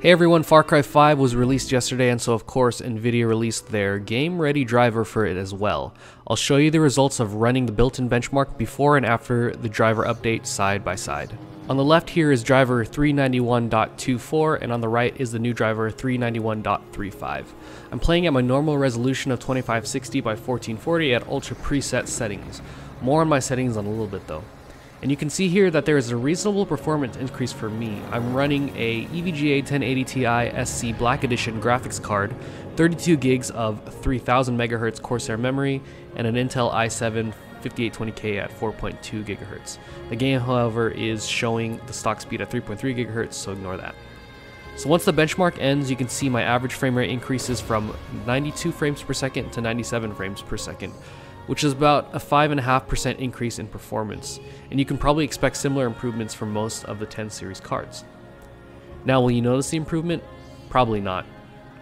Hey everyone, Far Cry 5 was released yesterday and so of course Nvidia released their game ready driver for it as well. I'll show you the results of running the built-in benchmark before and after the driver update side by side. On the left here is driver 391.24 and on the right is the new driver 391.35. I'm playing at my normal resolution of 2560 by 1440 at ultra preset settings. More on my settings in a little bit though. And you can see here that there is a reasonable performance increase for me. I'm running a EVGA 1080 Ti SC Black Edition graphics card, 32 gigs of 3000 MHz Corsair memory, and an Intel i7 5820K at 4.2 GHz. The game, however, is showing the stock speed at 3.3 GHz, so ignore that. So once the benchmark ends, you can see my average frame rate increases from 92 frames per second to 97 frames per second, which is about a 5.5% increase in performance, and you can probably expect similar improvements for most of the 10 series cards. Now, will you notice the improvement? Probably not.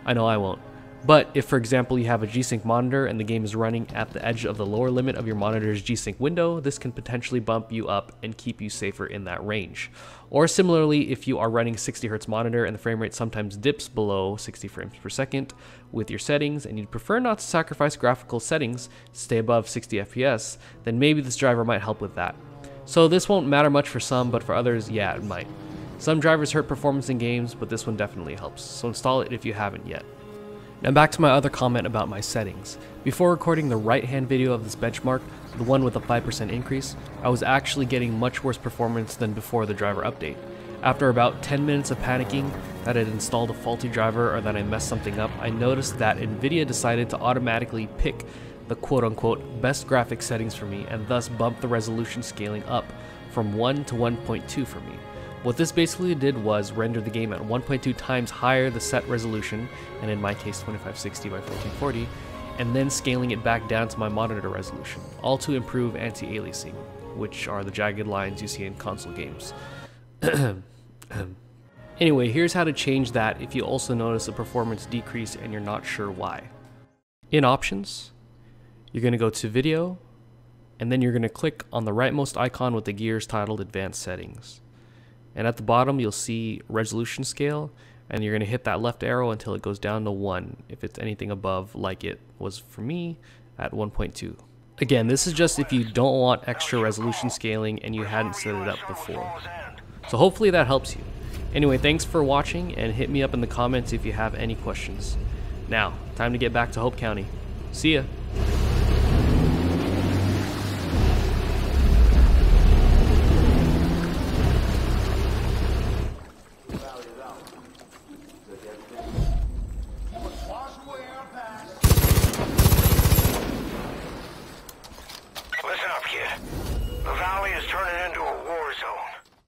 I know I won't. But if, for example, you have a G-Sync monitor and the game is running at the edge of the lower limit of your monitor's G-Sync window, this can potentially bump you up and keep you safer in that range. Or similarly, if you are running 60Hz monitor and the frame rate sometimes dips below 60 frames per second with your settings and you'd prefer not to sacrifice graphical settings stay above 60 FPS, then maybe this driver might help with that. So this won't matter much for some, but for others, yeah, it might. Some drivers hurt performance in games, but this one definitely helps, so install it if you haven't yet. Now back to my other comment about my settings. Before recording the right hand video of this benchmark, the one with a 5% increase, I was actually getting much worse performance than before the driver update. After about 10 minutes of panicking that I'd installed a faulty driver or that I messed something up, I noticed that Nvidia decided to automatically pick the quote unquote best graphics settings for me and thus bump the resolution scaling up from 1 to 1.2 for me. What this basically did was render the game at 1.2 times higher the set resolution, and in my case 2560 by 1440, and then scaling it back down to my monitor resolution, all to improve anti-aliasing, which are the jagged lines you see in console games. anyway, here's how to change that if you also notice a performance decrease and you're not sure why. In Options, you're going to go to Video, and then you're going to click on the rightmost icon with the gears titled Advanced Settings. And at the bottom, you'll see resolution scale, and you're going to hit that left arrow until it goes down to 1 if it's anything above like it was for me at 1.2. Again, this is just if you don't want extra resolution scaling and you hadn't set it up before. So hopefully that helps you. Anyway, thanks for watching and hit me up in the comments if you have any questions. Now, time to get back to Hope County. See ya!